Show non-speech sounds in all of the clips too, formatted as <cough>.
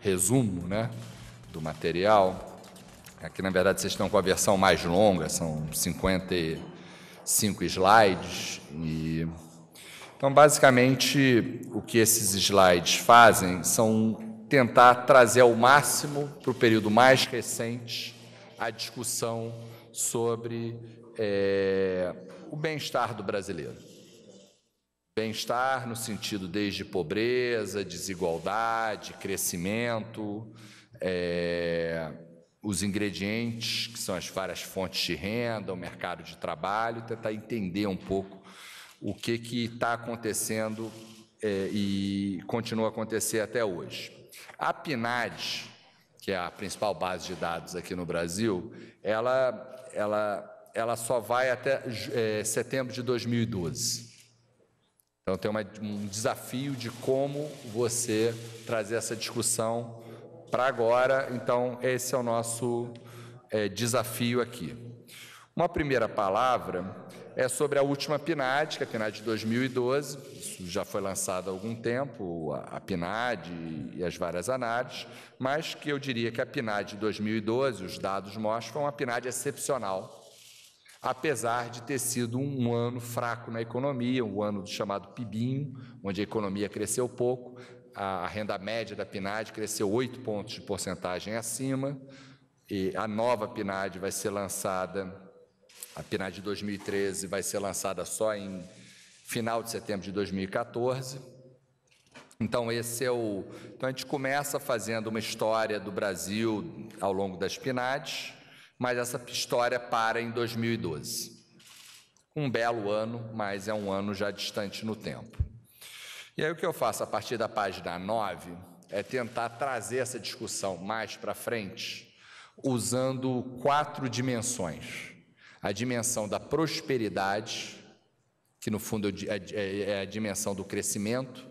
resumo né, do material. Aqui, na verdade, vocês estão com a versão mais longa, são 55 slides. E... Então, basicamente, o que esses slides fazem são tentar trazer ao máximo para o período mais recente a discussão sobre é, o bem-estar do brasileiro. Bem-estar no sentido desde pobreza, desigualdade, crescimento, é, os ingredientes, que são as várias fontes de renda, o mercado de trabalho, tentar entender um pouco o que está acontecendo é, e continua a acontecer até hoje. A PNAD, que é a principal base de dados aqui no Brasil, ela, ela, ela só vai até é, setembro de 2012. Então, tem uma, um desafio de como você trazer essa discussão para agora. Então, esse é o nosso é, desafio aqui. Uma primeira palavra é sobre a última PNAD, que é a PNAD de 2012. Isso já foi lançado há algum tempo, a, PNAD e as várias análises, mas que eu diria que a PNAD de 2012, os dados mostram, foi uma PNAD excepcional apesar de ter sido um ano fraco na economia, um ano chamado PIBinho, onde a economia cresceu pouco, a renda média da PNAD cresceu 8 pontos de porcentagem acima, e a nova PNAD vai ser lançada, a PNAD de 2013 vai ser lançada só em final de setembro de 2014. Então esse é o, então a gente começa fazendo uma história do Brasil ao longo das PNADs, mas essa história para em 2012. Um belo ano, mas é um ano já distante no tempo. E aí o que eu faço a partir da página 9 é tentar trazer essa discussão mais para frente, usando quatro dimensões. A dimensão da prosperidade, que no fundo é, é, é a dimensão do crescimento,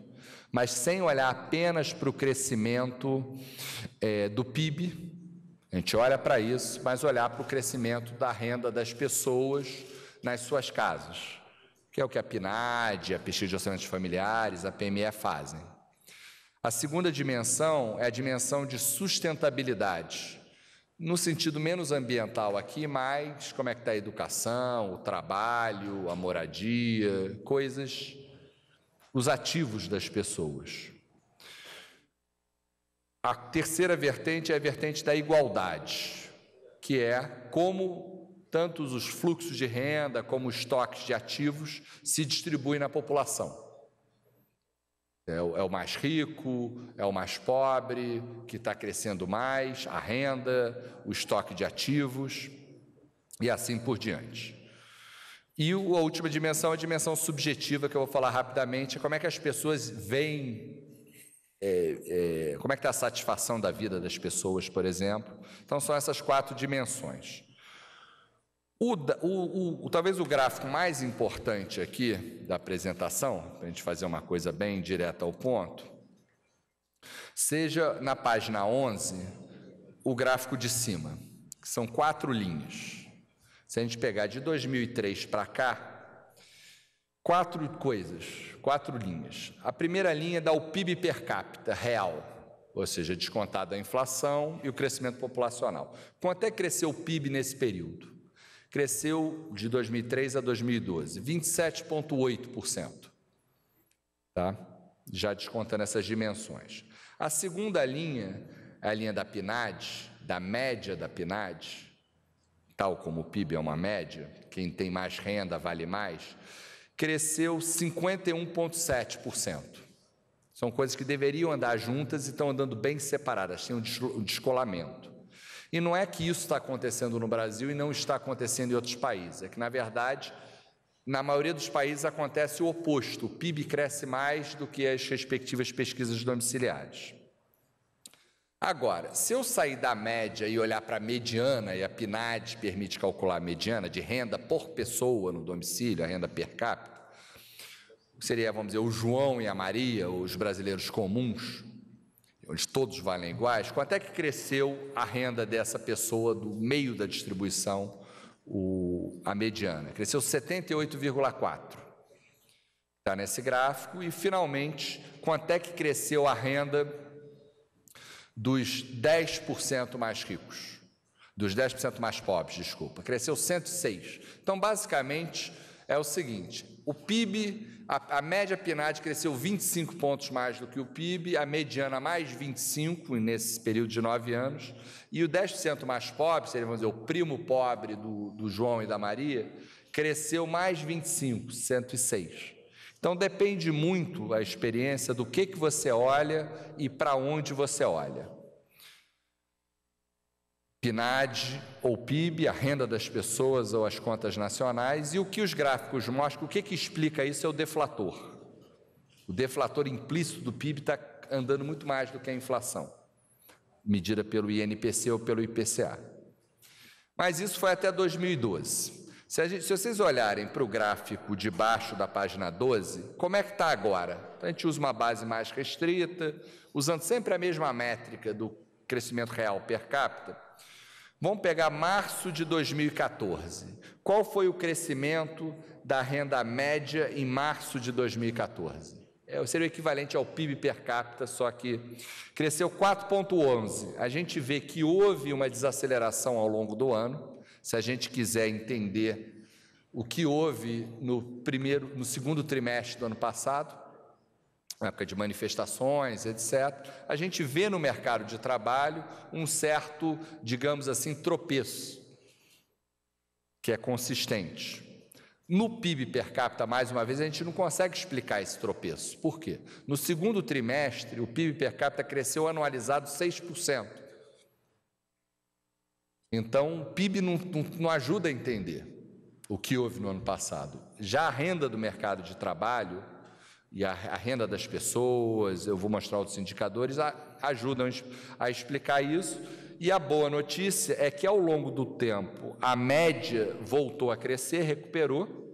mas sem olhar apenas para o crescimento é, do PIB, a gente olha para isso, mas olhar para o crescimento da renda das pessoas nas suas casas, que é o que a PNAD, a Pesquisa de Orçamentos Familiares, a PME fazem. A segunda dimensão é a dimensão de sustentabilidade, no sentido menos ambiental aqui, mas como é que está a educação, o trabalho, a moradia, coisas, os ativos das pessoas. A terceira vertente é a vertente da igualdade, que é como tantos os fluxos de renda como os estoques de ativos se distribuem na população. É o, é o mais rico, é o mais pobre, que está crescendo mais, a renda, o estoque de ativos e assim por diante. E a última dimensão, a dimensão subjetiva, que eu vou falar rapidamente, é como é que as pessoas veem é, é, como é que está a satisfação da vida das pessoas, por exemplo. Então, são essas quatro dimensões. O, o, o, talvez o gráfico mais importante aqui da apresentação, para a gente fazer uma coisa bem direta ao ponto, seja na página 11, o gráfico de cima, que são quatro linhas. Se a gente pegar de 2003 para cá, quatro coisas, quatro linhas. A primeira linha dá o PIB per capita real, ou seja, descontado a inflação e o crescimento populacional. Quanto é que cresceu o PIB nesse período? Cresceu de 2003 a 2012, 27,8%. Tá? Já descontando essas dimensões. A segunda linha é a linha da PNAD, da média da PNAD, tal como o PIB é uma média, quem tem mais renda vale mais cresceu 51,7%. São coisas que deveriam andar juntas e estão andando bem separadas, tem um descolamento. E não é que isso está acontecendo no Brasil e não está acontecendo em outros países, é que, na verdade, na maioria dos países acontece o oposto: o PIB cresce mais do que as respectivas pesquisas domiciliares. Agora, se eu sair da média e olhar para a mediana, e a PNAD permite calcular a mediana de renda por pessoa no domicílio, a renda per capita, seria, vamos dizer, o João e a Maria, os brasileiros comuns, onde todos valem iguais, quanto é que cresceu a renda dessa pessoa do meio da distribuição, o, a mediana? Cresceu 78,4%. Está nesse gráfico. E, finalmente, quanto é que cresceu a renda dos 10% mais ricos, dos 10% mais pobres, desculpa, cresceu 106. Então, basicamente, é o seguinte: o PIB, a, a, média PNAD cresceu 25 pontos mais do que o PIB, a mediana mais 25 nesse período de nove anos, e o 10% mais pobre, seria, vamos dizer, o primo pobre do, do João e da Maria, cresceu mais 25, 106. Então depende muito a experiência do que, que você olha e para onde você olha. PNAD ou PIB, a renda das pessoas ou as contas nacionais, e o que os gráficos mostram, o que, que explica isso é o deflator. O deflator implícito do PIB está andando muito mais do que a inflação, medida pelo INPC ou pelo IPCA. Mas isso foi até 2012. Se, gente, se vocês olharem para o gráfico de baixo da página 12, como é que está agora? Então, a gente usa uma base mais restrita, usando sempre a mesma métrica do crescimento real per capita. Vamos pegar março de 2014. Qual foi o crescimento da renda média em março de 2014? É, seria o equivalente ao PIB per capita, só que cresceu 4,11. A gente vê que houve uma desaceleração ao longo do ano. Se a gente quiser entender o que houve no primeiro, no segundo trimestre do ano passado, época de manifestações, etc., a gente vê no mercado de trabalho um certo, digamos assim, tropeço, que é consistente. No PIB per capita, mais uma vez, a gente não consegue explicar esse tropeço. Por quê? No segundo trimestre, o PIB per capita cresceu anualizado 6%. Então, o PIB não, não, não ajuda a entender o que houve no ano passado. Já a renda do mercado de trabalho e a, a, renda das pessoas, eu vou mostrar outros indicadores, a, ajudam a explicar isso. E a boa notícia é que ao longo do tempo a média voltou a crescer, recuperou,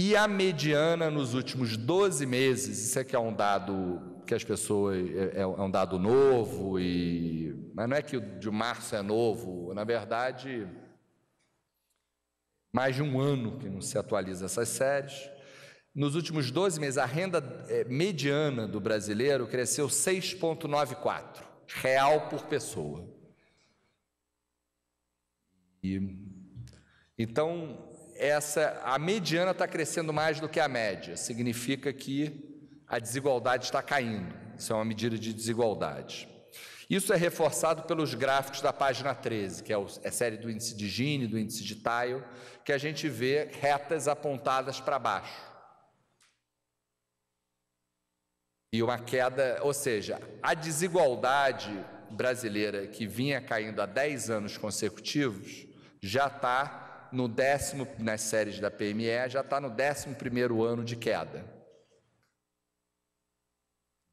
e a mediana nos últimos 12 meses, isso aqui é um dado que as pessoas, é, é, é um dado novo, e, mas não é que o de março é novo, na verdade, mais de um ano que não se atualiza essas séries. Nos últimos 12 meses, a renda é, mediana do brasileiro cresceu 6,94 real por pessoa. E, então, essa a mediana está crescendo mais do que a média. Significa que a desigualdade está caindo. Isso é uma medida de desigualdade. Isso é reforçado pelos gráficos da página 13, que é, é a série do índice de Gini, do índice de Tile, que a gente vê retas apontadas para baixo. e uma queda, ou seja, a desigualdade brasileira que vinha caindo há 10 anos consecutivos já está no décimo, nas séries da PME, já está no décimo primeiro ano de queda.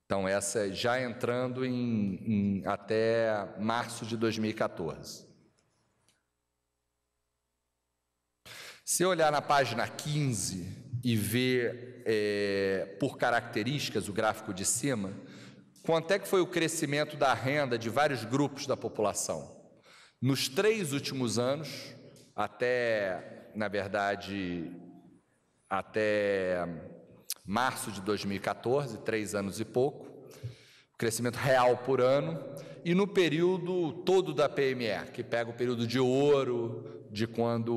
Então, essa já entrando em, em até março de 2014. Se olhar na página 15 e ver é, por características, o gráfico de cima, quanto é que foi o crescimento da renda de vários grupos da população. Nos três últimos anos, até, na verdade, até março de 2014, três anos e pouco, crescimento real por ano, e no período todo da PME, que pega o período de ouro, de quando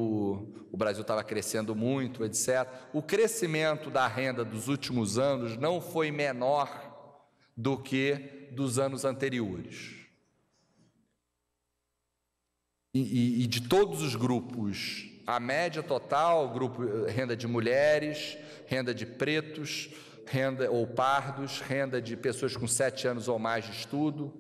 o Brasil estava crescendo muito, etc. O crescimento da renda dos últimos anos não foi menor do que dos anos anteriores. E, e, e de todos os grupos, a média total, grupo renda de mulheres, renda de pretos, renda ou pardos, renda de pessoas com sete anos ou mais de estudo,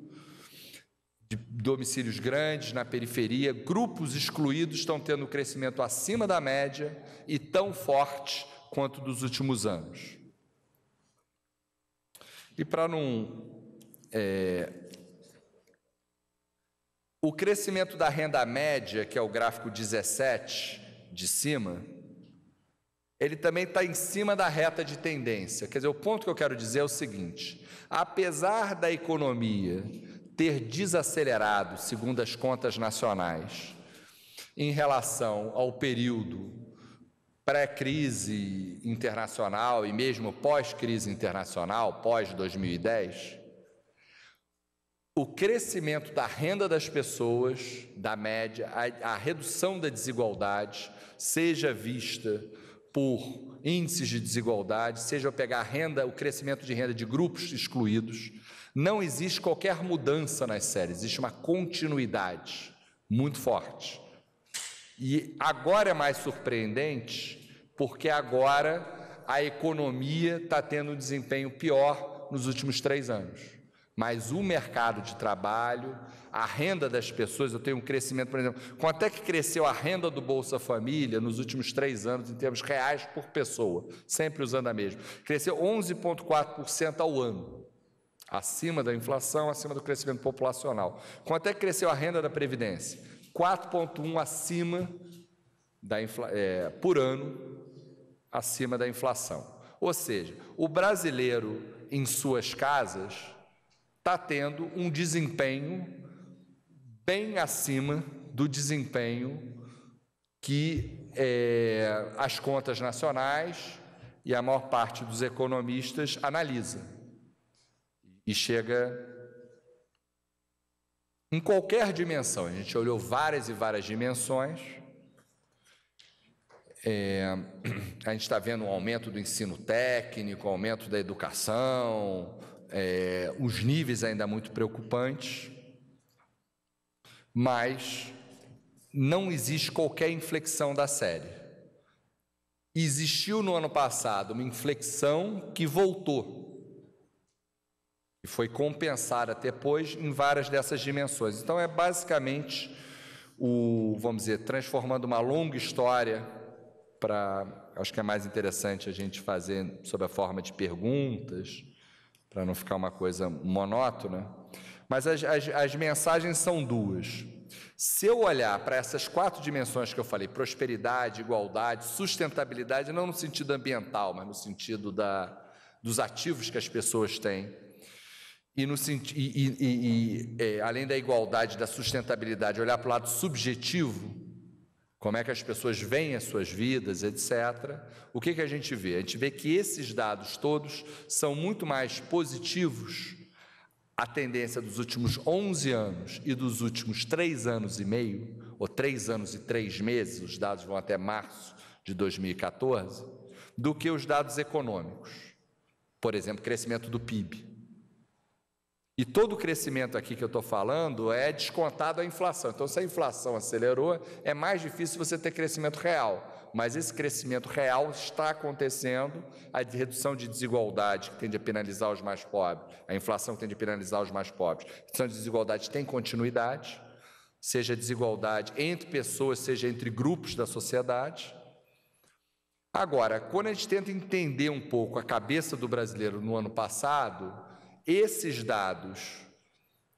de domicílios grandes na periferia, grupos excluídos estão tendo um crescimento acima da média e tão forte quanto dos últimos anos. E para não. É, o crescimento da renda média, que é o gráfico 17 de cima, ele também está em cima da reta de tendência. Quer dizer, o ponto que eu quero dizer é o seguinte: apesar da economia ter desacelerado, segundo as contas nacionais, em relação ao período pré-crise internacional e mesmo pós-crise internacional, pós-2010, o crescimento da renda das pessoas, da média, a, a redução da desigualdade, seja vista por índices de desigualdade, seja pegar renda, o crescimento de renda de grupos excluídos, não existe qualquer mudança nas séries, existe uma continuidade muito forte. E agora é mais surpreendente, porque agora a economia está tendo um desempenho pior nos últimos três anos. Mas o mercado de trabalho, a renda das pessoas, eu tenho um crescimento, por exemplo, quanto é que cresceu a renda do Bolsa Família nos últimos três anos, em termos reais por pessoa, sempre usando a mesma? Cresceu 11,4% ao ano, acima da inflação, acima do crescimento populacional. Quanto é que cresceu a renda da Previdência? 4,1% acima da é, por ano, acima da inflação. Ou seja, o brasileiro em suas casas está tendo um desempenho bem acima do desempenho que é, as contas nacionais e a maior parte dos economistas analisa. E chega em qualquer dimensão. A gente olhou várias e várias dimensões. É, a gente está vendo um aumento do ensino técnico, aumento da educação, é, os níveis ainda muito preocupantes mas não existe qualquer inflexão da série. Existiu no ano passado uma inflexão que voltou e foi compensada depois em várias dessas dimensões. Então é basicamente o, vamos dizer, transformando uma longa história para, acho que é mais interessante a gente fazer sob a forma de perguntas, para não ficar uma coisa monótona. Mas as, as, as mensagens são duas. Se eu olhar para essas quatro dimensões que eu falei, prosperidade, igualdade, sustentabilidade, não no sentido ambiental, mas no sentido da, dos ativos que as pessoas têm, e, no, e, e, e é, além da igualdade, da sustentabilidade, olhar para o lado subjetivo, como é que as pessoas veem as suas vidas, etc. O que, que a gente vê? A gente vê que esses dados todos são muito mais positivos a tendência dos últimos 11 anos e dos últimos três anos e meio, ou três anos e três meses, os dados vão até março de 2014, do que os dados econômicos. Por exemplo, crescimento do PIB. E todo o crescimento aqui que eu estou falando é descontado a inflação. Então, se a inflação acelerou, é mais difícil você ter crescimento real mas esse crescimento real está acontecendo, a redução de desigualdade que tende a penalizar os mais pobres, a inflação que tende a penalizar os mais pobres, a redução de desigualdade tem continuidade, seja desigualdade entre pessoas, seja entre grupos da sociedade. Agora, quando a gente tenta entender um pouco a cabeça do brasileiro no ano passado, esses dados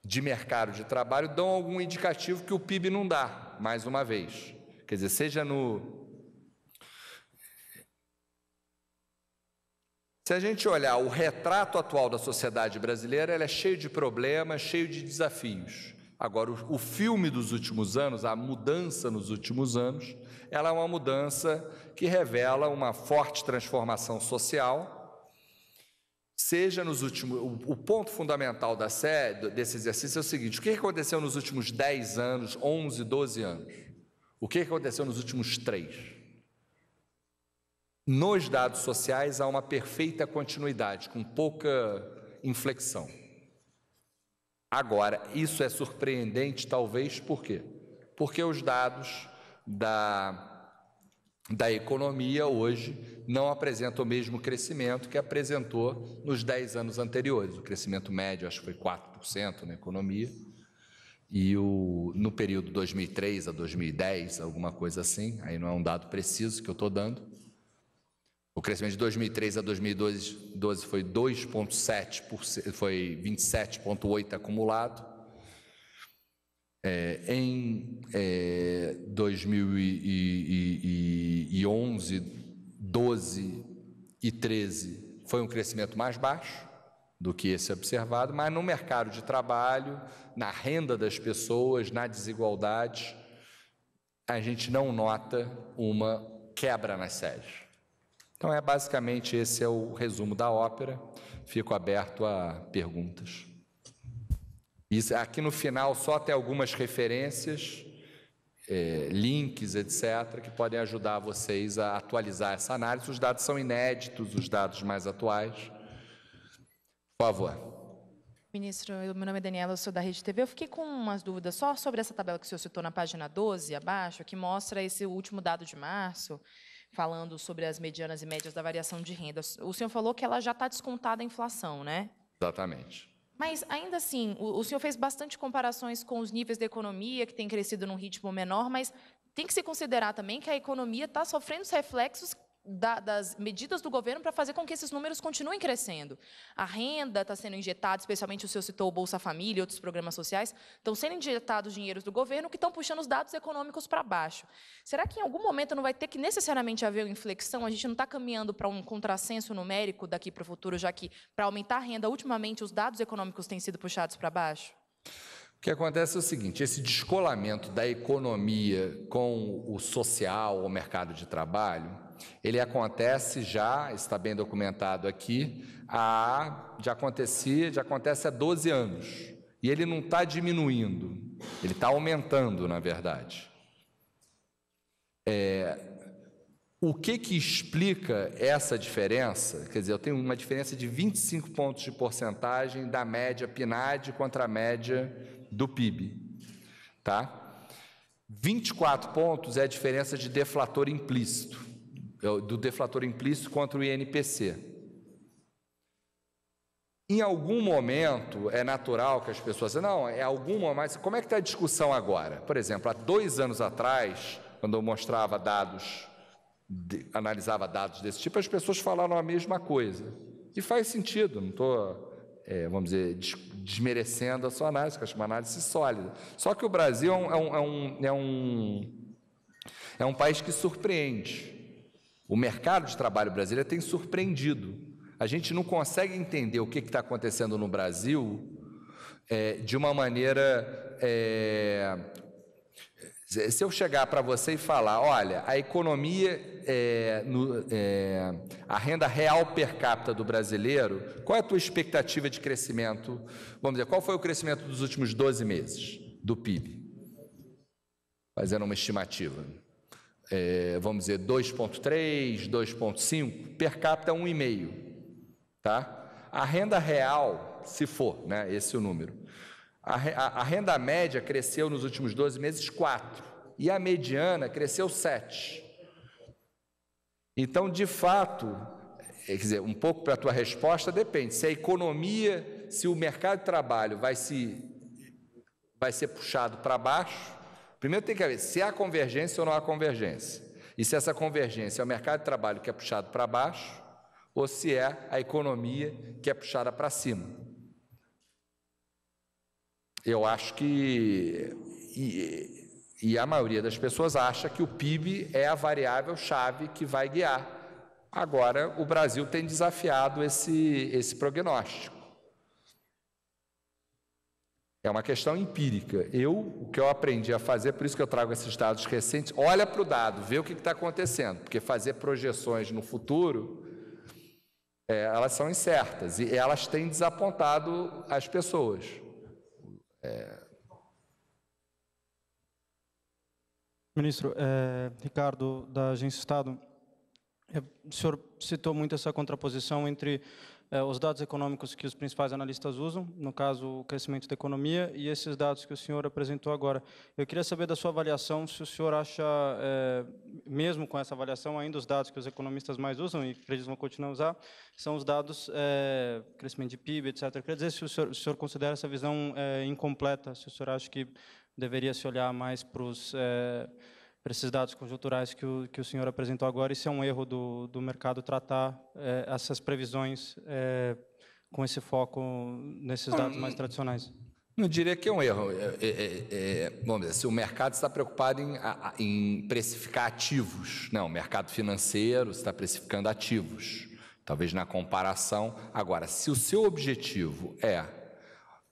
de mercado de trabalho dão algum indicativo que o PIB não dá, mais uma vez. Quer dizer, seja no Se a gente olhar o retrato atual da sociedade brasileira, ela é cheio de problemas, cheio de desafios. Agora, o, o filme dos últimos anos, a mudança nos últimos anos, ela é uma mudança que revela uma forte transformação social, seja nos últimos. O, ponto fundamental da série, desse exercício é o seguinte: o que aconteceu nos últimos 10 anos, 11, 12 anos? O que aconteceu nos últimos três? Nos dados sociais há uma perfeita continuidade, com pouca inflexão. Agora, isso é surpreendente, talvez, por quê? Porque os dados da, da economia hoje não apresentam o mesmo crescimento que apresentou nos 10 anos anteriores. O crescimento médio, acho que foi 4% na economia, e o, no período 2003 a 2010, alguma coisa assim, aí não é um dado preciso que eu estou dando, o crescimento de 2003 a 2012 foi 2,7%, foi 27,8% acumulado. É, em é, 2011, 12 e 13 foi um crescimento mais baixo do que esse observado, mas no mercado de trabalho, na renda das pessoas, na desigualdade, a gente não nota uma quebra nas séries. Então, é basicamente esse é o resumo da ópera. Fico aberto a perguntas. Isso, aqui no final só tem algumas referências, é, links, etc., que podem ajudar vocês a atualizar essa análise. Os dados são inéditos, os dados mais atuais. Por favor. Ministro, meu nome é Daniela, eu sou da Rede TV. Eu fiquei com umas dúvidas só sobre essa tabela que o senhor citou na página 12, abaixo, que mostra esse último dado de março, falando sobre as medianas e médias da variação de renda. O senhor falou que ela já está descontada a inflação, né? Exatamente. Mas, ainda assim, o, o senhor fez bastante comparações com os níveis da economia, que tem crescido num ritmo menor, mas tem que se considerar também que a economia está sofrendo os reflexos da, das medidas do governo para fazer com que esses números continuem crescendo. A renda está sendo injetada, especialmente o senhor citou o Bolsa Família e outros programas sociais, estão sendo injetados dinheiros do governo que estão puxando os dados econômicos para baixo. Será que em algum momento não vai ter que necessariamente haver uma inflexão? A gente não está caminhando para um contrassenso numérico daqui para o futuro, já que para aumentar a renda, ultimamente os dados econômicos têm sido puxados para baixo? O que acontece é o seguinte: esse descolamento da economia com o social, o mercado de trabalho, ele acontece já, está bem documentado aqui, há, já acontecia, já acontece há 12 anos. E ele não está diminuindo, ele está aumentando, na verdade. É, o que, que explica essa diferença? Quer dizer, eu tenho uma diferença de 25 pontos de porcentagem da média PNAD contra a média do PIB. Tá? 24 pontos é a diferença de deflator implícito. É do deflator implícito contra o INPC. Em algum momento é natural que as pessoas não, é algum momento, como é que está a discussão agora? Por exemplo, há dois anos atrás, quando eu mostrava dados, de, analisava dados desse tipo, as pessoas falaram a mesma coisa. E faz sentido, não estou, é, vamos dizer, desmerecendo a sua análise, que acho uma análise sólida. Só que o Brasil é um, é um, é um, é um país que surpreende. O mercado de trabalho brasileiro tem surpreendido. A gente não consegue entender o que está acontecendo no Brasil é, de uma maneira. É, se eu chegar para você e falar, olha, a economia, é, no, é, a renda real per capita do brasileiro, qual é a tua expectativa de crescimento? Vamos dizer, qual foi o crescimento dos últimos 12 meses do PIB? Fazendo uma estimativa é, vamos dizer, 2,3, 2,5, per capita 1,5. Tá? A renda real, se for, né, esse é o número, a, a, a renda média cresceu nos últimos 12 meses 4, e a mediana cresceu 7. Então, de fato, é, quer dizer, um pouco para a tua resposta depende. Se a economia, se o mercado de trabalho vai, se, vai ser puxado para baixo, Primeiro tem que ver se há convergência ou não há convergência. E se essa convergência é o mercado de trabalho que é puxado para baixo, ou se é a economia que é puxada para cima. Eu acho que. E, e, a maioria das pessoas acha que o PIB é a variável chave que vai guiar. Agora, o Brasil tem desafiado esse, esse prognóstico. É uma questão empírica. Eu, o que eu aprendi a fazer, por isso que eu trago esses dados recentes, olha para o dado, vê o que está acontecendo, porque fazer projeções no futuro, é, elas são incertas e elas têm desapontado as pessoas. É... Ministro, é, Ricardo, da Agência Estado, é, o senhor citou muito essa contraposição entre é, os dados econômicos que os principais analistas usam, no caso, o crescimento da economia, e esses dados que o senhor apresentou agora. Eu queria saber da sua avaliação, se o senhor acha, é, mesmo com essa avaliação, ainda os dados que os economistas mais usam, e que eles vão continuar a usar, são os dados é, crescimento de PIB, etc. Eu queria dizer se o senhor, se o senhor considera essa visão é, incompleta, se o senhor acha que deveria se olhar mais para os é, para esses dados conjunturais que o, que o senhor apresentou agora, se é um erro do, do mercado tratar é, essas previsões é, com esse foco nesses dados mais tradicionais? Não diria que é um erro. É, é, é, vamos dizer, se o mercado está preocupado em, em precificar ativos, não, o mercado financeiro está precificando ativos, talvez na comparação. Agora, se o seu objetivo é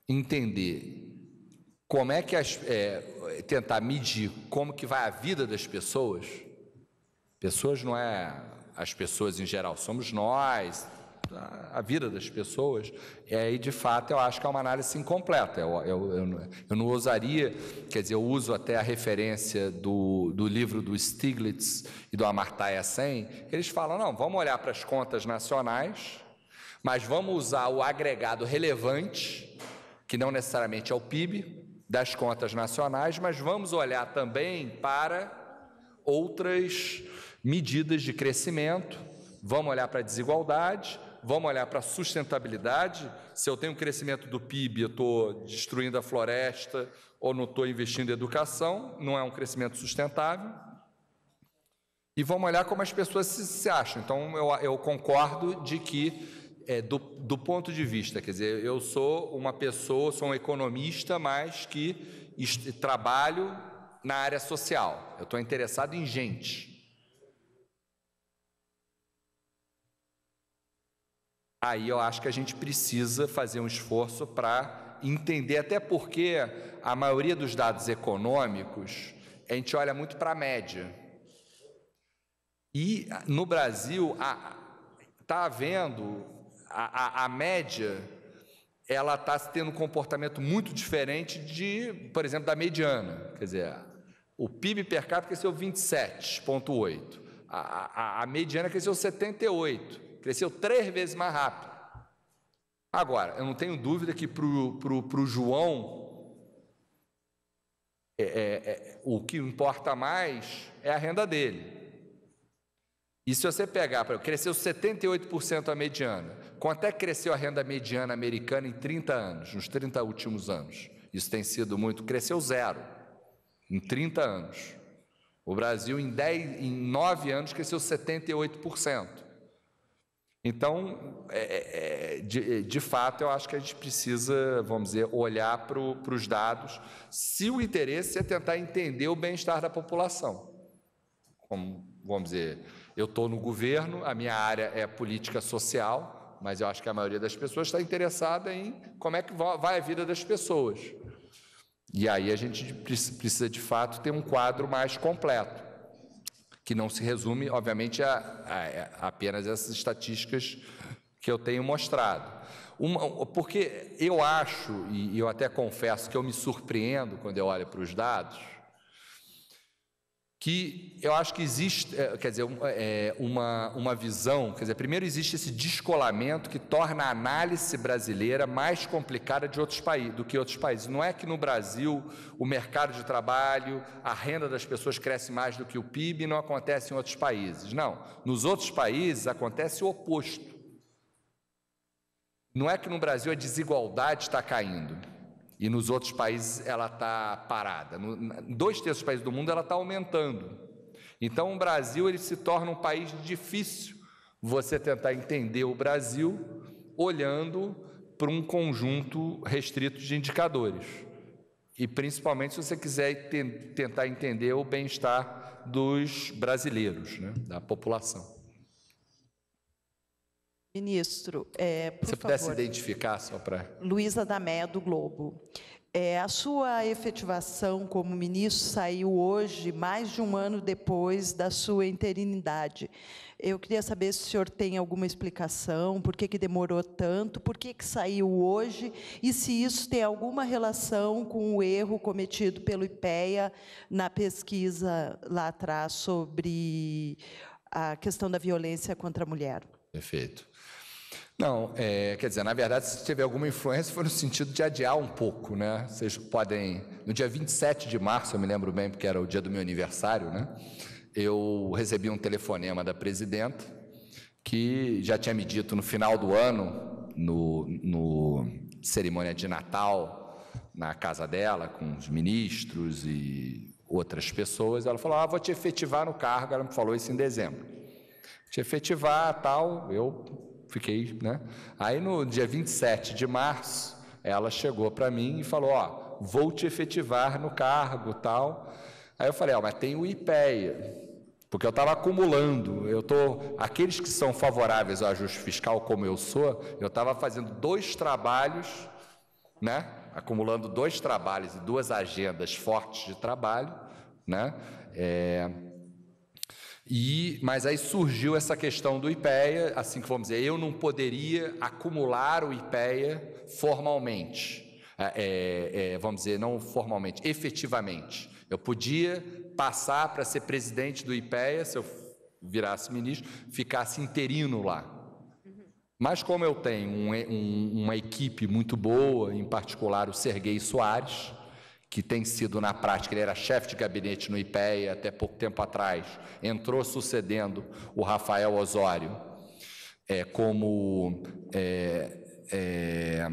entender como é que as, é, tentar medir como que vai a vida das pessoas, pessoas não é as pessoas em geral, somos nós, a, a vida das pessoas, e aí, de fato, eu acho que é uma análise incompleta. Eu, eu, eu, eu não usaria, quer dizer, eu uso até a referência do, do livro do Stiglitz e do Amartya Sen, eles falam, não, vamos olhar para as contas nacionais, mas vamos usar o agregado relevante, que não necessariamente é o PIB, das contas nacionais, mas vamos olhar também para outras medidas de crescimento, vamos olhar para a desigualdade, vamos olhar para a sustentabilidade. Se eu tenho um crescimento do PIB, eu estou destruindo a floresta ou não estou investindo em educação, não é um crescimento sustentável. E vamos olhar como as pessoas se, se acham. Então, eu, eu concordo de que é, do, do, ponto de vista, quer dizer, eu sou uma pessoa, sou um economista, mas que trabalho na área social. Eu estou interessado em gente. Aí eu acho que a gente precisa fazer um esforço para entender, até porque a maioria dos dados econômicos, a gente olha muito para a média. E no Brasil está havendo a, a, a média ela está tendo um comportamento muito diferente de, por exemplo, da mediana. Quer dizer, o PIB per capita cresceu 27,8. A, a, a, mediana cresceu 78. Cresceu três vezes mais rápido. Agora, eu não tenho dúvida que para o João, é, é, é, o que importa mais é a renda dele. E se você pegar, cresceu 78% a mediana. Quanto é que cresceu a renda mediana americana em 30 anos, nos 30 últimos anos? Isso tem sido muito, cresceu zero em 30 anos. O Brasil, em, 10, em 9 anos, cresceu 78%. Então, é, é, é, de, de, fato, eu acho que a gente precisa, vamos dizer, olhar para os dados, se o interesse é tentar entender o bem-estar da população. Como, vamos dizer, eu estou no governo, a minha área é política social, mas eu acho que a maioria das pessoas está interessada em como é que vai a vida das pessoas. E aí a gente precisa, de fato, ter um quadro mais completo, que não se resume, obviamente, a, a, a apenas essas estatísticas que eu tenho mostrado. Uma, porque eu acho, e eu até confesso que eu me surpreendo quando eu olho para os dados, que eu acho que existe, é, quer dizer, é, uma, uma visão, quer dizer, primeiro existe esse descolamento que torna a análise brasileira mais complicada de outros países, do que outros países. Não é que no Brasil o mercado de trabalho, a renda das pessoas cresce mais do que o PIB e não acontece em outros países. Não, nos outros países acontece o oposto. Não é que no Brasil a desigualdade está caindo e nos outros países ela está parada. Em dois terços dos países do mundo ela está aumentando. Então o Brasil ele se torna um país difícil você tentar entender o Brasil olhando para um conjunto restrito de indicadores. E principalmente se você quiser tentar entender o bem-estar dos brasileiros, né, da população. Ministro, é, por Se favor. pudesse identificar só para... Luísa Damé, do Globo. É, a sua efetivação como ministro saiu hoje, mais de um ano depois da sua interinidade. Eu queria saber se o senhor tem alguma explicação, por que, que demorou tanto, por que, que saiu hoje, e se isso tem alguma relação com o erro cometido pelo IPEA na pesquisa lá atrás sobre a questão da violência contra a mulher. Perfeito. Não, é, quer dizer, na verdade, se tiver alguma influência, foi no sentido de adiar um pouco, né? Vocês podem. No dia 27 de março, eu me lembro bem, porque era o dia do meu aniversário, né? Eu recebi um telefonema da presidenta, que já tinha me dito no final do ano, no, no cerimônia de Natal, na casa dela, com os ministros e outras pessoas, ela falou: Ah, vou te efetivar no cargo. Ela me falou isso em dezembro. Te efetivar, tal, eu fiquei, né? Aí no dia 27 de março, ela chegou para mim e falou: Ó, vou te efetivar no cargo, tal. Aí eu falei: Ó, mas tem o IPEA. Porque eu estava acumulando, eu tô, aqueles que são favoráveis ao ajuste fiscal, como eu sou, eu estava fazendo dois trabalhos, né? acumulando dois trabalhos e duas agendas fortes de trabalho, né? É, E, mas aí surgiu essa questão do IPEA, assim que vamos dizer, eu não poderia acumular o IPEA formalmente, é, é, é, vamos dizer, não formalmente, efetivamente. Eu podia passar para ser presidente do IPEA, se eu virasse ministro, ficasse interino lá. Mas como eu tenho um, um, uma equipe muito boa, em particular o Serguei Soares, que tem sido na prática, ele era chefe de gabinete no IPEA até pouco tempo atrás, entrou sucedendo o Rafael Osório é, como é, é,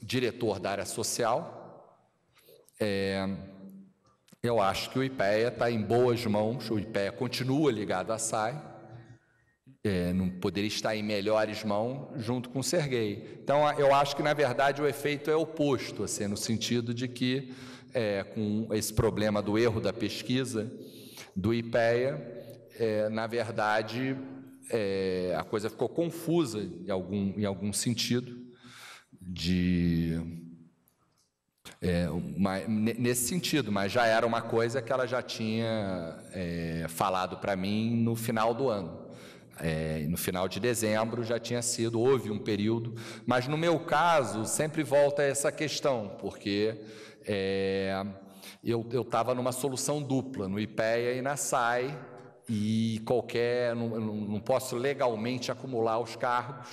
diretor da área social. É, eu acho que o IPEA está em boas mãos, o IPEA continua ligado à SAI, é, não poderia estar em melhores mãos junto com Serguei. Então, eu acho que, na verdade, o efeito é oposto, assim, no sentido de que é, com esse problema do erro da pesquisa do IPEA, é, na verdade, é, a coisa ficou confusa em algum, em algum sentido, de, é, uma, nesse sentido, mas já era uma coisa que ela já tinha é, falado para mim no final do ano. É, no final de dezembro já tinha sido, houve um período, mas no meu caso sempre volta essa questão, porque é, eu estava numa solução dupla, no IPEA e na SAI, e qualquer, não, não posso legalmente acumular os cargos,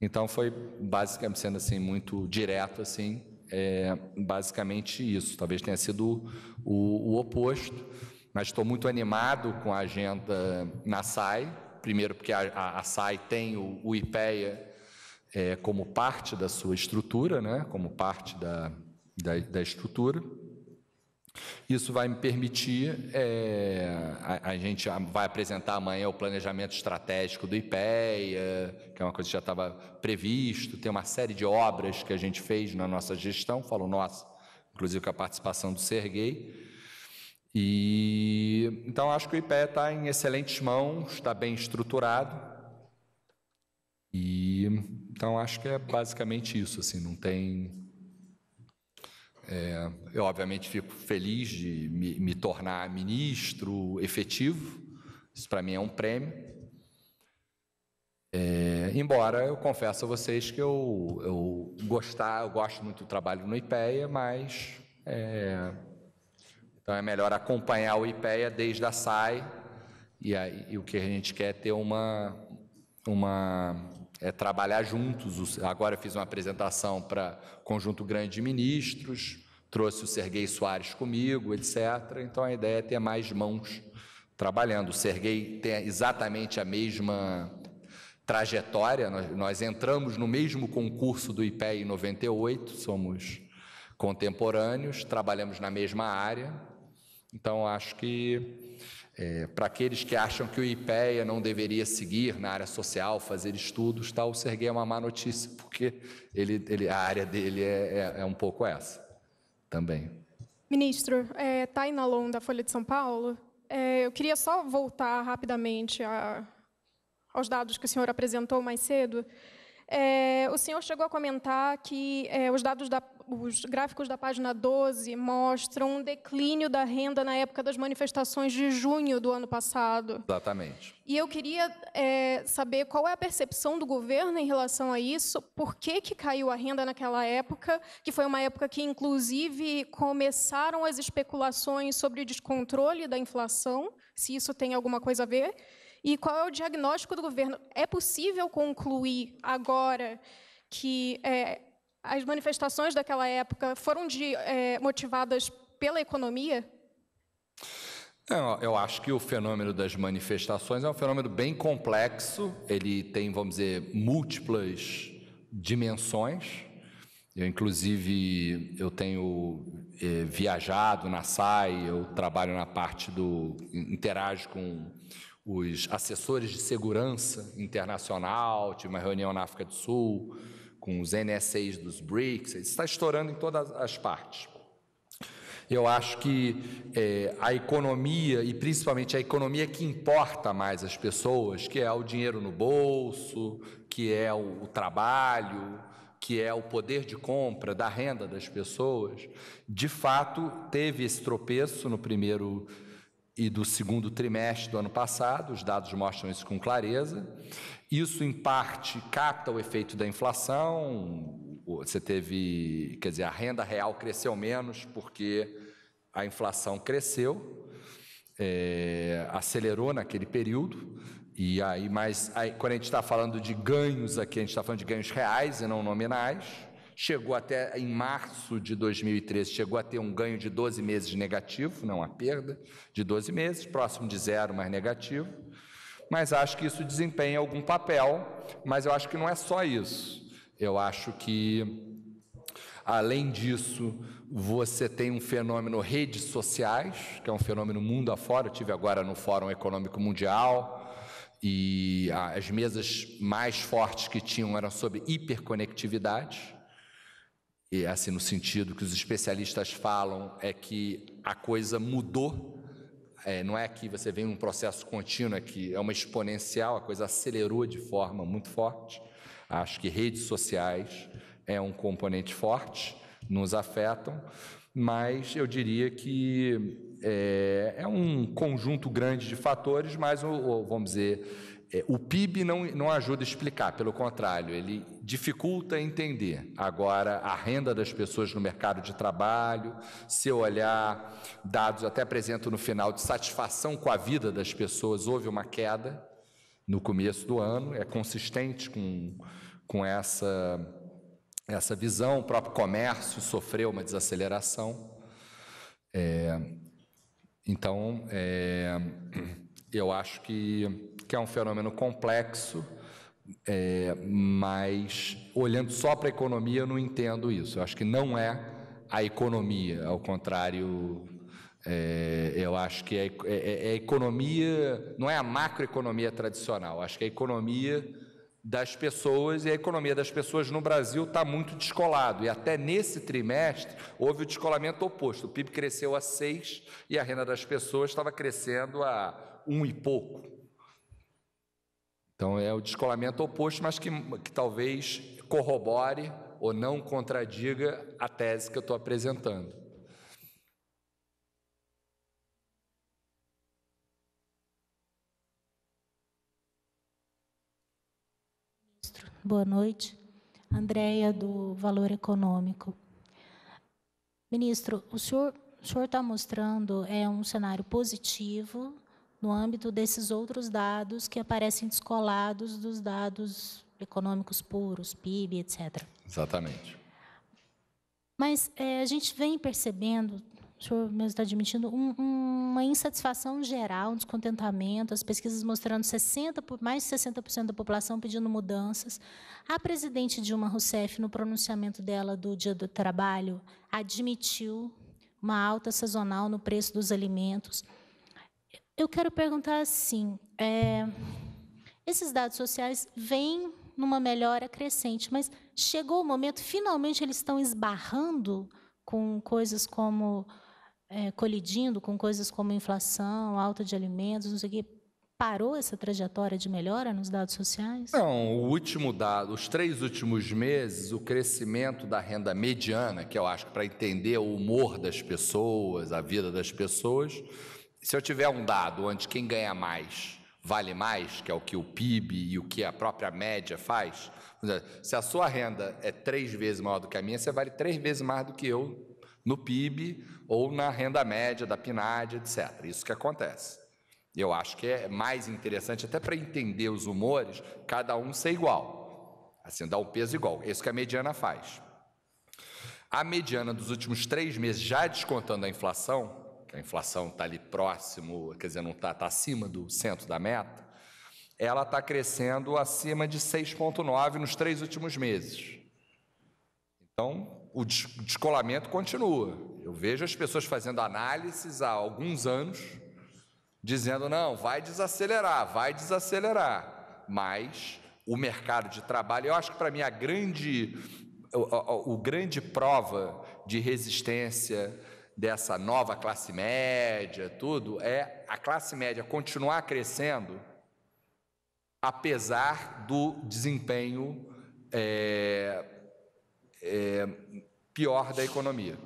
então foi basicamente, sendo assim, muito direto, assim, é, basicamente isso, talvez tenha sido o, o oposto, mas estou muito animado com a agenda na SAI, primeiro porque a, a, a SAI tem o, o IPEA é, como parte da sua estrutura, né, como parte da, da, da estrutura. Isso vai me permitir, é, a, a, gente vai apresentar amanhã o planejamento estratégico do IPEA, que é uma coisa que já estava previsto, tem uma série de obras que a gente fez na nossa gestão, falo nossa, inclusive com a participação do Serguei. E, então, acho que o IPEA está em excelentes mãos, está bem estruturado. E, então, acho que é basicamente isso, assim, não tem é, eu, obviamente, fico feliz de me, me tornar ministro efetivo, isso para mim é um prêmio. É, embora eu confesso a vocês que eu, eu, gostar, eu gosto muito do trabalho no IPEA, mas é, então é melhor acompanhar o IPEA desde a SAI, e, aí, e o que a gente quer é ter uma, uma é, trabalhar juntos. Agora fiz uma apresentação para conjunto grande de ministros, trouxe o Serguei Soares comigo, etc. Então a ideia é ter mais mãos trabalhando. O Serguei tem exatamente a mesma trajetória, nós, nós entramos no mesmo concurso do IPE em 98, somos contemporâneos, trabalhamos na mesma área. Então acho que é, para aqueles que acham que o IPEA não deveria seguir na área social, fazer estudos, tal, o Serguei é uma má notícia, porque ele, ele, a área dele é, é, é um pouco essa também. Ministro, é, Taina Lon, da Folha de São Paulo. É, eu queria só voltar rapidamente a, aos dados que o senhor apresentou mais cedo. É, o senhor chegou a comentar que é, os dados da, os gráficos da página 12 mostram um declínio da renda na época das manifestações de junho do ano passado. Exatamente. E eu queria é, saber qual é a percepção do governo em relação a isso, por que, que caiu a renda naquela época, que foi uma época que, inclusive, começaram as especulações sobre o descontrole da inflação, se isso tem alguma coisa a ver. E qual é o diagnóstico do governo? É possível concluir agora que é, as manifestações daquela época foram de, é, motivadas pela economia? Eu acho que o fenômeno das manifestações é um fenômeno bem complexo. Ele tem, vamos dizer, múltiplas dimensões. Eu, inclusive, eu tenho eh, viajado na SAI, eu trabalho na parte do interajo com os assessores de segurança internacional, tive uma reunião na África do Sul com os NSAs dos BRICS, está estourando em todas as partes. Eu acho que é, a economia, e principalmente a economia que importa mais as pessoas, que é o dinheiro no bolso, que é o, o trabalho, que é o poder de compra da renda das pessoas, de fato teve esse tropeço no primeiro e do segundo trimestre do ano passado, os dados mostram isso com clareza. Isso, em parte, capta o efeito da inflação. Você teve, quer dizer, a renda real cresceu menos porque a inflação cresceu, é, acelerou naquele período. E aí, mas aí, quando a gente está falando de ganhos aqui, a gente está falando de ganhos reais e não nominais chegou até em março de 2013, chegou a ter um ganho de 12 meses negativo, não a perda, de 12 meses, próximo de zero, mas negativo. Mas acho que isso desempenha algum papel, mas eu acho que não é só isso. Eu acho que, além disso, você tem um fenômeno redes sociais, que é um fenômeno mundo afora. Eu tive agora no Fórum Econômico Mundial, e as mesas mais fortes que tinham eram sobre hiperconectividade e assim no sentido que os especialistas falam é que a coisa mudou, é, não é que você vem um processo contínuo, é que é uma exponencial, a coisa acelerou de forma muito forte. Acho que redes sociais é um componente forte, nos afetam, mas eu diria que é, é um conjunto grande de fatores, mas vamos dizer é, o PIB não, não ajuda a explicar, pelo contrário, ele dificulta entender. Agora, a renda das pessoas no mercado de trabalho, se olhar dados, até apresento no final, de satisfação com a vida das pessoas, houve uma queda no começo do ano, é consistente com, com essa, essa visão. O próprio comércio sofreu uma desaceleração. É, então, é, eu acho que que é um fenômeno complexo, é, mas olhando só para a economia, eu não entendo isso. Eu acho que não é a economia, ao contrário, é, eu acho que é, é, é, é, a economia, não é a macroeconomia tradicional, acho que é a economia das pessoas e a economia das pessoas no Brasil está muito descolado. E até nesse trimestre houve o descolamento oposto. O PIB cresceu a 6 e a renda das pessoas estava crescendo a um e pouco. Então é o descolamento oposto, mas que, que talvez corrobore ou não contradiga a tese que eu estou apresentando. Boa noite. Andréia, do Valor Econômico. Ministro, o senhor está mostrando é um cenário positivo no âmbito desses outros dados que aparecem descolados dos dados econômicos puros, PIB, etc. Exatamente. Mas é, a gente vem percebendo, o senhor mesmo está admitindo, um, uma insatisfação geral, um descontentamento, as pesquisas mostrando 60, mais de 60% da população pedindo mudanças. A presidente Dilma Rousseff, no pronunciamento dela do Dia do Trabalho, admitiu uma alta sazonal no preço dos alimentos. Eu quero perguntar assim: é, esses dados sociais vêm numa melhora crescente, mas chegou o momento, finalmente eles estão esbarrando com coisas como é, colidindo com coisas como inflação, alta de alimentos, não sei o quê. Parou essa trajetória de melhora nos dados sociais? Não, o último dado, os três últimos meses, o crescimento da renda mediana, que eu acho que para entender o humor das pessoas, a vida das pessoas, se eu tiver um dado onde quem ganha mais vale mais, que é o que o PIB e o que a própria média faz, se a sua renda é três vezes maior do que a minha, você vale três vezes mais do que eu no PIB ou na renda média da PNAD, etc. Isso que acontece. Eu acho que é mais interessante, até para entender os humores, cada um ser igual. Assim, dar um peso igual. Isso que a mediana faz. A mediana dos últimos três meses, já descontando a inflação, que a inflação está ali próximo, quer dizer, não está tá acima do centro da meta, ela está crescendo acima de 6,9 nos três últimos meses. Então, o descolamento continua. Eu vejo as pessoas fazendo análises há alguns anos, dizendo: não, vai desacelerar, vai desacelerar. Mas o mercado de trabalho, eu acho que para mim a grande, o, o, o grande prova de resistência dessa nova classe média, tudo, é a classe média continuar crescendo, apesar do desempenho é, é, pior da economia.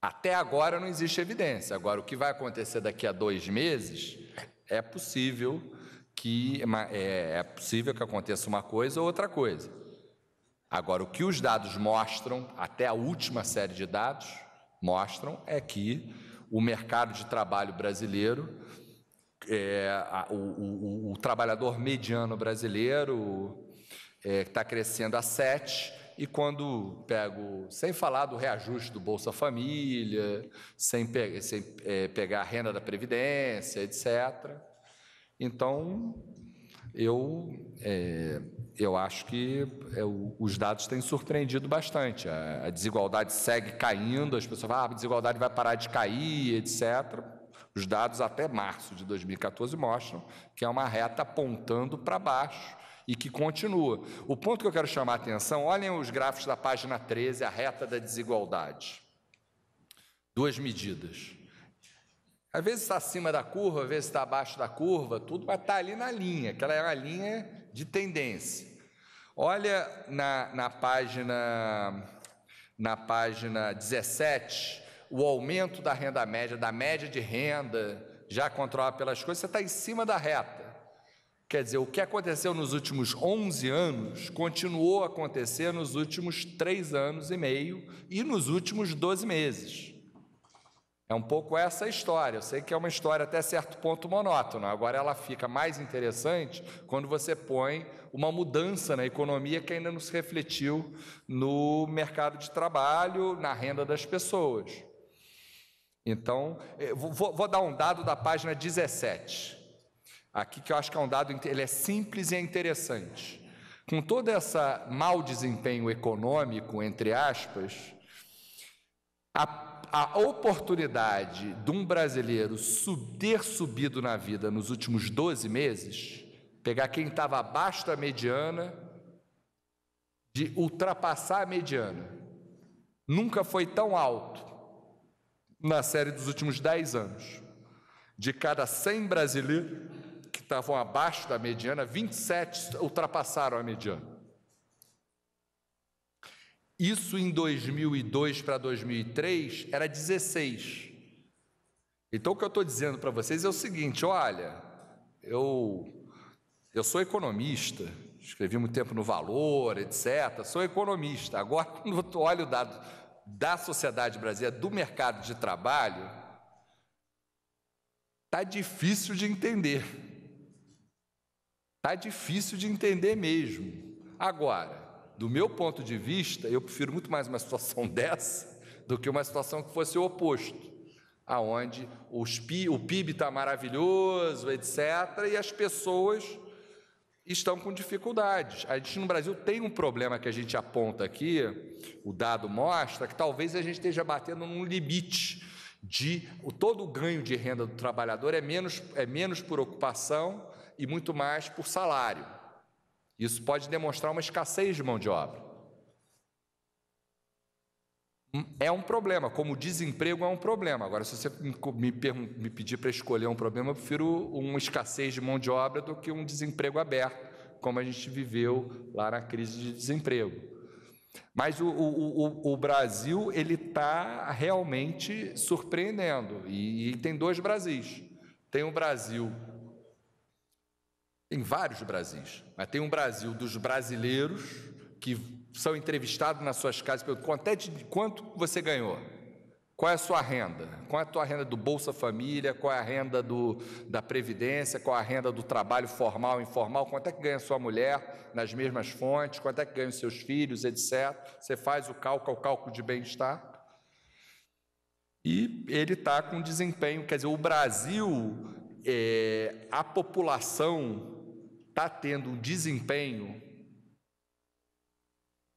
Até agora não existe evidência. Agora, o que vai acontecer daqui a dois meses é possível que é, é possível que aconteça uma coisa ou outra coisa. Agora, o que os dados mostram, até a última série de dados mostram, é que o mercado de trabalho brasileiro, é, a, o, o, o, trabalhador mediano brasileiro está é, crescendo a 7, e quando pego, sem falar do reajuste do Bolsa Família, sem, pe sem é, pegar a renda da Previdência, etc. Então, eu, é, eu acho que é, os dados têm surpreendido bastante. A, desigualdade segue caindo, as pessoas falam, ah, a desigualdade vai parar de cair, etc. Os dados até março de 2014 mostram que é uma reta apontando para baixo e que continua. O ponto que eu quero chamar a atenção, olhem os gráficos da página 13, a reta da desigualdade. Duas medidas. Às vezes está acima da curva, às vezes está abaixo da curva, tudo vai estar ali na linha, aquela é uma linha de tendência. Olha na, na página na página 17, o aumento da renda média, da média de renda, já controlada pelas coisas, você está em cima da reta. Quer dizer, o que aconteceu nos últimos 11 anos continuou a acontecer nos últimos três anos e meio e nos últimos 12 meses. É um pouco essa história. Eu sei que é uma história até certo ponto monótona, agora ela fica mais interessante quando você põe uma mudança na economia que ainda não se refletiu no mercado de trabalho, na renda das pessoas. Então, vou, vou dar um dado da página 17 aqui que eu acho que é um dado, ele é simples e é interessante. Com todo esse mau desempenho econômico, entre aspas, a, a oportunidade de um brasileiro ter subido na vida nos últimos 12 meses, pegar quem estava abaixo da mediana, de ultrapassar a mediana, nunca foi tão alto na série dos últimos 10 anos. De cada 100 brasileiros, estavam abaixo da mediana, 27 ultrapassaram a mediana. Isso em 2002 para 2003 era 16. Então o que eu estou dizendo para vocês é o seguinte: olha, eu, eu sou economista, escrevi muito tempo no Valor, etc. Sou economista. Agora, <laughs> quando eu olho o dado da sociedade brasileira, do mercado de trabalho, está difícil de entender. Está difícil de entender mesmo. Agora, do meu ponto de vista, eu prefiro muito mais uma <laughs> situação dessa do que uma situação que fosse o oposto, aonde os, o PIB está maravilhoso, etc., e as pessoas estão com dificuldades. A gente no Brasil tem um problema que a gente aponta aqui, o dado mostra que talvez a gente esteja batendo num limite de todo o ganho de renda do trabalhador é menos, é menos por ocupação e muito mais por salário. Isso pode demonstrar uma escassez de mão de obra. É um problema, como o desemprego é um problema. Agora, se você me, me pedir para escolher um problema, eu prefiro uma escassez de mão de obra do que um desemprego aberto, como a gente viveu lá na crise de desemprego. Mas o, o, o, o Brasil ele está realmente surpreendendo e, e tem dois Brasis. Tem o Brasil tem vários Brasis, mas tem um Brasil dos brasileiros que são entrevistados nas suas casas, quanto, é quanto você ganhou? Qual é a sua renda? Qual é a tua renda do Bolsa Família? Qual é a renda do, da Previdência? Qual é a renda do trabalho formal informal? Quanto é que ganha sua mulher nas mesmas fontes? Quanto é que ganham seus filhos, etc. Você faz o cálculo, o cálculo de bem-estar. E ele está com desempenho, quer dizer, o Brasil, é, a população está tendo um desempenho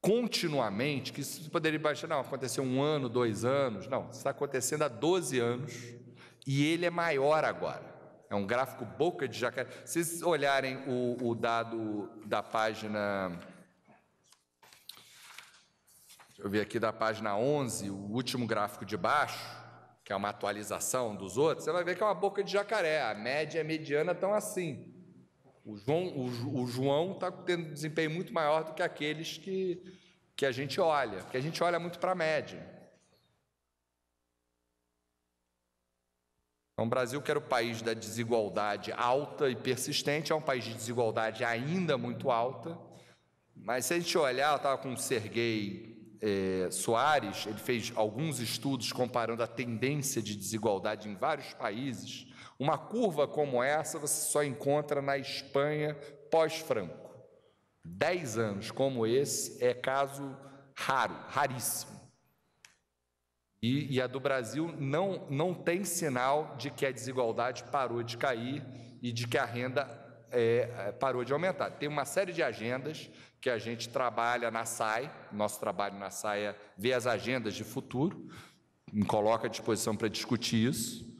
continuamente, que isso poderia baixar, não, aconteceu um ano, dois anos, não, está acontecendo há 12 anos e ele é maior agora. É um gráfico boca de jacaré. Se vocês olharem o, o dado da página. Eu ver aqui da página 11, o último gráfico de baixo, que é uma atualização dos outros, você vai ver que é uma boca de jacaré. A média e a mediana estão assim. O João o, o João está tendo desempenho muito maior do que aqueles que, que a gente olha, porque a gente olha muito para a média. Então, o Brasil, que era o país da desigualdade alta e persistente, é um país de desigualdade ainda muito alta. Mas se a gente olhar, eu estava com o Serguei é, Soares, ele fez alguns estudos comparando a tendência de desigualdade em vários países. Uma curva como essa você só encontra na Espanha pós-Franco. Dez anos como esse é caso raro, raríssimo. E, e, a do Brasil não, não tem sinal de que a desigualdade parou de cair e de que a renda é, parou de aumentar. Tem uma série de agendas que a gente trabalha na SAI, nosso trabalho na SAI é ver as agendas de futuro, coloca à disposição para discutir isso,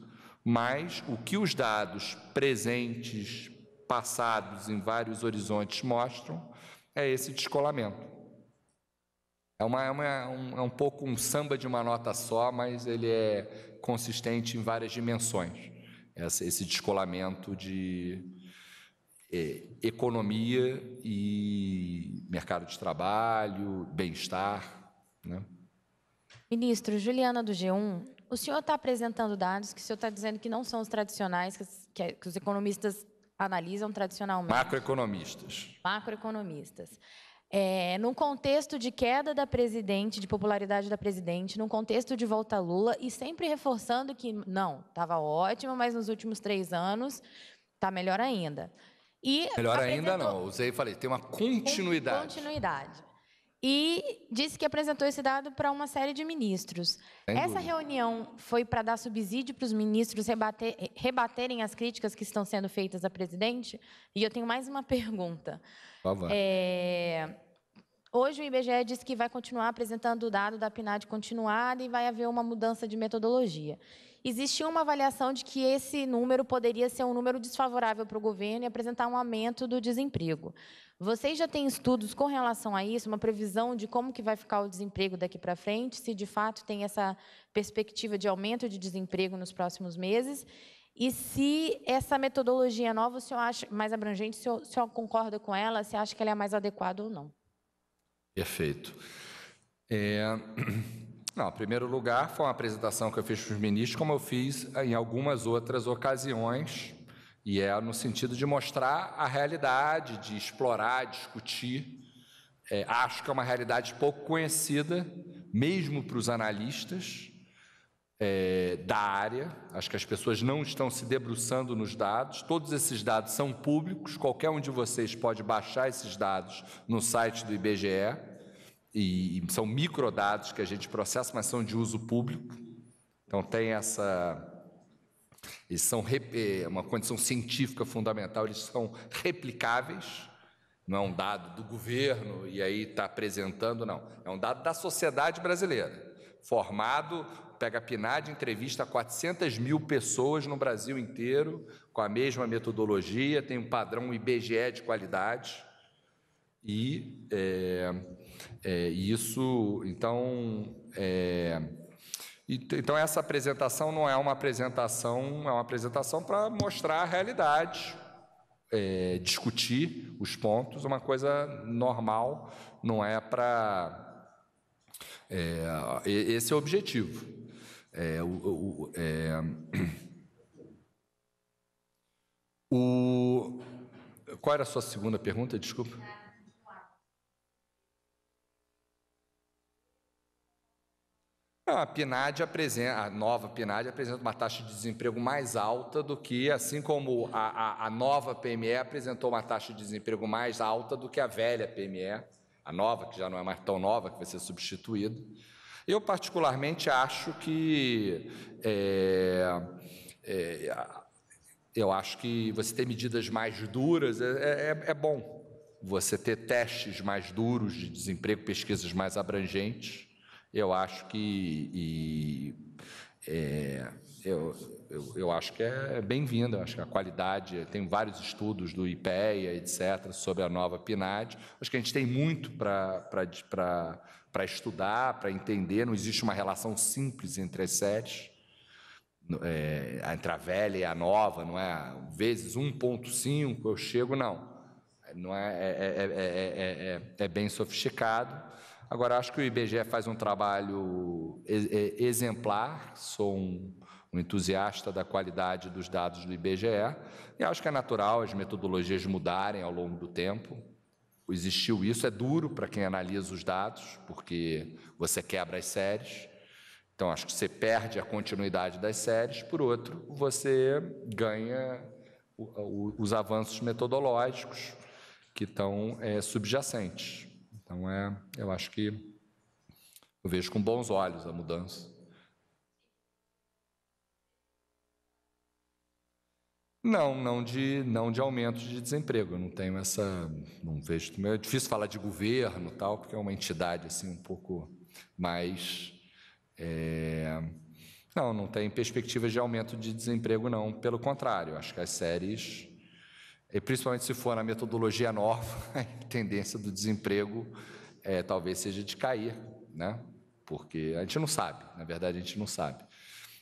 mas o que os dados presentes, passados em vários horizontes mostram é esse descolamento. É, uma, é, uma, é um, é um pouco um samba de uma nota só, mas ele é consistente em várias dimensões. Essa, esse descolamento de é, economia e mercado de trabalho, bem-estar. Né? Ministro, Juliana do G1, o senhor está apresentando dados que o senhor está dizendo que não são os tradicionais, que, que, que os economistas analisam tradicionalmente. Macroeconomistas. Macroeconomistas. É, num contexto de queda da presidente, de popularidade da presidente, num contexto de volta a Lula, e sempre reforçando que, não, estava ótimo, mas nos últimos três anos está melhor ainda. E melhor ainda não, usei e falei, tem uma continuidade. Continuidade. E disse que apresentou esse dado para uma série de ministros. Sem Essa dúvida. reunião foi para dar subsídio para os ministros rebater, rebaterem as críticas que estão sendo feitas à presidente? E eu tenho mais uma <laughs> pergunta. É, hoje o IBGE disse que vai continuar apresentando o dado da PNAD continuada e vai haver uma mudança de metodologia. Existia uma avaliação de que esse número poderia ser um número desfavorável para o governo e apresentar um aumento do desemprego. Vocês já têm estudos com relação a isso, uma previsão de como que vai ficar o desemprego daqui para frente, se de fato tem essa perspectiva de aumento de desemprego nos próximos meses? E se essa metodologia nova, o senhor acha mais abrangente, senhor, o senhor concorda com ela? Se acha que ela é mais adequada ou não? Perfeito. É... <clears throat> Não, em primeiro lugar, foi uma apresentação que eu fiz para os ministros, como eu fiz em algumas outras ocasiões, e é no sentido de mostrar a realidade, de explorar, discutir. É, acho que é uma realidade pouco conhecida, mesmo para os analistas, é, da área. Acho que as pessoas não estão se debruçando nos dados. Todos esses dados são públicos. Qualquer um de vocês pode baixar esses dados no site do IBGE. E, são microdados que a gente processa, mas são de uso público. Então tem essa. Eles são é, uma condição científica fundamental, eles são replicáveis, não é um dado do governo e aí está apresentando, não. É um dado da sociedade brasileira, formado pega a PNAD, entrevista 400 mil pessoas no Brasil inteiro, com a mesma metodologia, tem um padrão IBGE de qualidade. E é, é, isso, então, é, então essa apresentação não é uma apresentação, é uma apresentação para mostrar a realidade, é, discutir os pontos, uma coisa normal, não é para é, esse é o objetivo. É, o, o, é, <clears throat> o, qual era a sua segunda pergunta? Desculpa. A PNAD apresenta, a nova PNAD apresenta uma taxa de desemprego mais alta do que, assim como a, a, a, nova PME apresentou uma taxa de desemprego mais alta do que a velha PME, a nova, que já não é mais tão nova, que vai ser substituída. Eu, particularmente, acho que. É, é, eu acho que você ter medidas mais duras é, é, é bom. Você ter testes mais duros de desemprego, pesquisas mais abrangentes, eu acho que. E, é, eu, eu, eu, acho que é bem-vinda, acho que a qualidade, tem vários estudos do IPEA, etc., sobre a nova PNAD, acho que a gente tem muito para estudar, para entender, não existe uma relação simples entre as séries, é, entre a velha e a nova, não é? Vezes 1.5 eu chego, não. Não é, é, é, é, bem sofisticado. Agora, acho que o IBGE faz um trabalho exemplar, sou um, um entusiasta da qualidade dos dados do IBGE, e acho que é natural as metodologias mudarem ao longo do tempo. Existiu isso, é duro para quem analisa os dados, porque você quebra as séries. Então, acho que você perde a continuidade das séries, por outro, você ganha os avanços metodológicos que estão é, subjacentes. Então, é, eu acho que eu vejo com bons olhos a mudança. Não, não de, não de aumento de desemprego. Eu não tenho essa, não vejo. É difícil falar de governo, tal, porque é uma entidade assim um pouco mais. É, não, não tem perspectivas de aumento de desemprego, não. Pelo contrário, acho que as séries, e principalmente se for na metodologia nova, <laughs> a tendência do desemprego é, talvez seja de cair, né? Porque a gente não sabe, na verdade a gente não sabe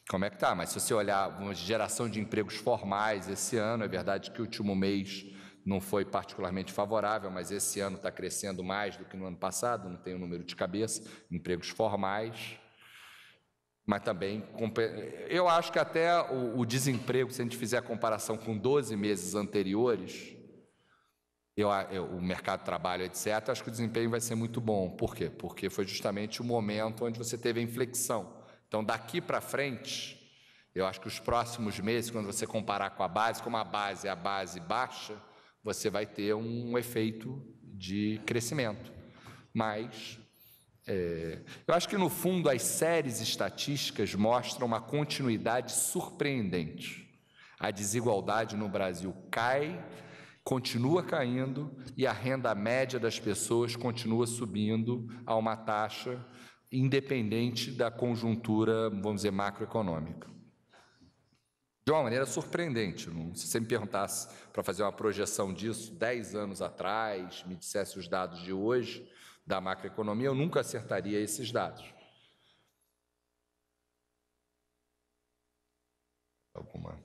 como é que está. Mas se você olhar uma geração de empregos formais esse ano, é verdade que o último mês não foi particularmente favorável, mas esse ano está crescendo mais do que no ano passado, não tenho o número de cabeça, empregos formais. Mas também, eu acho que até o, o desemprego, se a gente fizer a comparação com 12 meses anteriores, eu, eu, o mercado de trabalho, etc., acho que o desempenho vai ser muito bom. Por quê? Porque foi justamente o momento onde você teve a inflexão. Então, daqui para frente, eu acho que os próximos meses, quando você comparar com a base, como a base é a base baixa, você vai ter um efeito de crescimento. Mas é, eu acho que, no fundo, as séries estatísticas mostram uma continuidade surpreendente. A desigualdade no Brasil cai, continua caindo e a renda média das pessoas continua subindo a uma taxa independente da conjuntura, vamos dizer, macroeconômica. De uma maneira surpreendente. Se você me perguntasse para fazer uma projeção disso 10 anos atrás, me dissesse os dados de hoje da macroeconomia, eu nunca acertaria esses dados. Alguma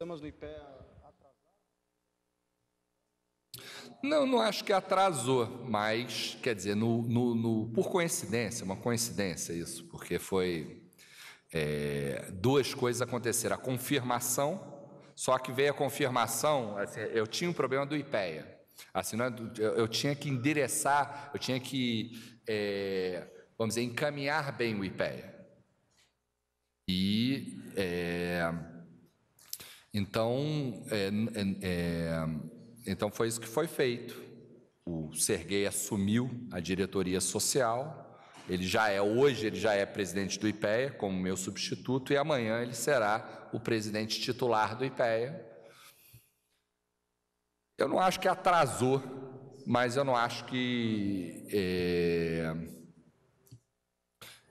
problemas no IPE Não, não acho que atrasou, mas, quer dizer, no, no, no por coincidência, uma coincidência isso, porque foi. É, duas coisas aconteceram. A confirmação, só que veio a confirmação, assim, eu tinha um problema do IPEA. Assim, eu, eu tinha que endereçar, eu tinha que, é, vamos dizer, encaminhar bem o IPEA. E. É, então, é, é, é, então foi isso que foi feito. O Serguei assumiu a diretoria social. Ele já é hoje, ele já é presidente do IPEA como meu substituto e amanhã ele será o presidente titular do IPEA. Eu não acho que atrasou, mas eu não acho que é,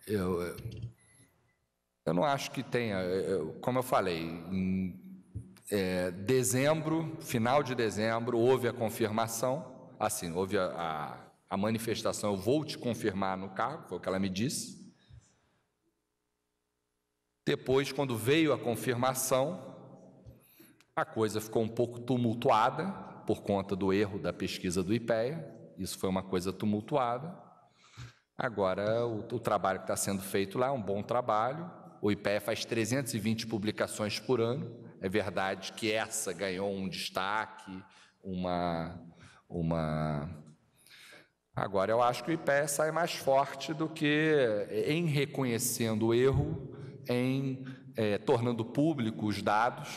eu, eu não acho que tenha, como eu falei, em é, dezembro, final de dezembro, houve a confirmação, assim, houve a, a, a manifestação, eu vou te confirmar no cargo, foi o que ela me disse. Depois, quando veio a confirmação, a coisa ficou um pouco tumultuada por conta do erro da pesquisa do IPEA, isso foi uma coisa tumultuada. Agora, o, o trabalho que está sendo feito lá é um bom trabalho. O IPEA faz 320 publicações por ano, é verdade que essa ganhou um destaque, uma. uma... Agora, eu acho que o IPE sai mais forte do que em reconhecendo o erro, em é, tornando público os dados,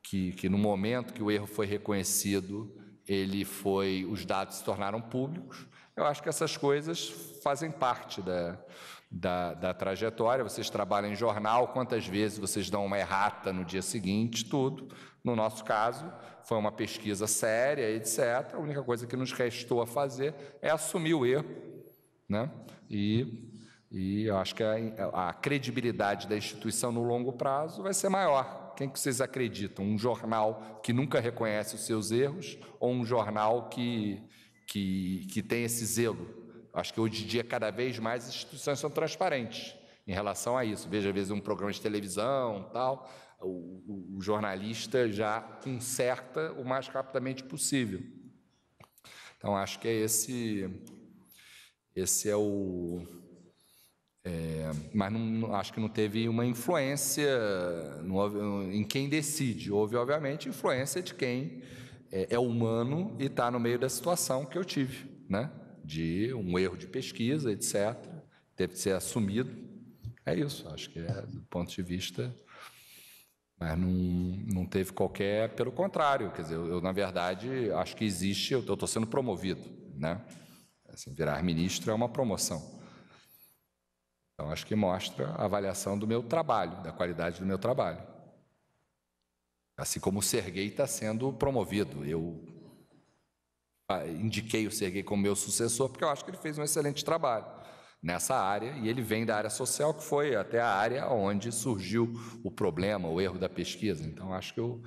que, que no momento que o erro foi reconhecido, ele foi, os dados se tornaram públicos. Eu acho que essas coisas fazem parte da, da, da trajetória. Vocês trabalham em jornal, quantas vezes vocês dão uma errata no dia seguinte, tudo. No nosso caso, foi uma pesquisa séria, etc. A única coisa que nos restou a fazer é assumir o erro, né? E, e eu acho que a, a credibilidade da instituição no longo prazo vai ser maior. Quem que vocês acreditam? Um jornal que nunca reconhece os seus erros ou um jornal que, que, que tem esse zelo Acho que hoje em dia, cada vez mais, as instituições são transparentes em relação a isso. Veja, às vezes, um programa de televisão, tal, o, o, jornalista já conserta o mais rapidamente possível. Então, acho que é esse, esse é o... É, mas não, acho que não teve uma influência em quem decide. Houve, obviamente, influência de quem é, é humano e está no meio da situação que eu tive, né? De um erro de pesquisa, etc. Teve que ser assumido. É isso, acho que é do ponto de vista mas não, não teve qualquer, pelo contrário, quer dizer, eu, eu na verdade acho que existe, eu estou sendo promovido, né? Assim, virar ministro é uma promoção. Então acho que mostra a avaliação do meu trabalho, da qualidade do meu trabalho. Assim como o Serguei está sendo promovido, eu indiquei o Serguei como meu sucessor porque eu acho que ele fez um excelente trabalho nessa área, e ele vem da área social, que foi até a área onde surgiu o problema, o erro da pesquisa. Então, acho que o,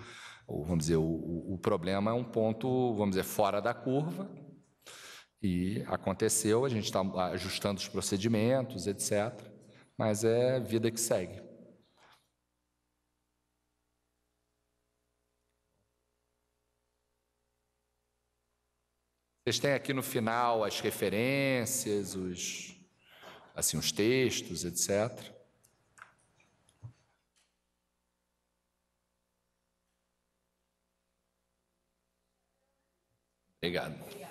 vamos dizer, o, o problema é um ponto, vamos dizer, fora da curva, e aconteceu, a gente está ajustando os procedimentos, etc., mas é vida que segue. Vocês têm aqui no final as referências, os, assim, os textos, etc. Obrigado.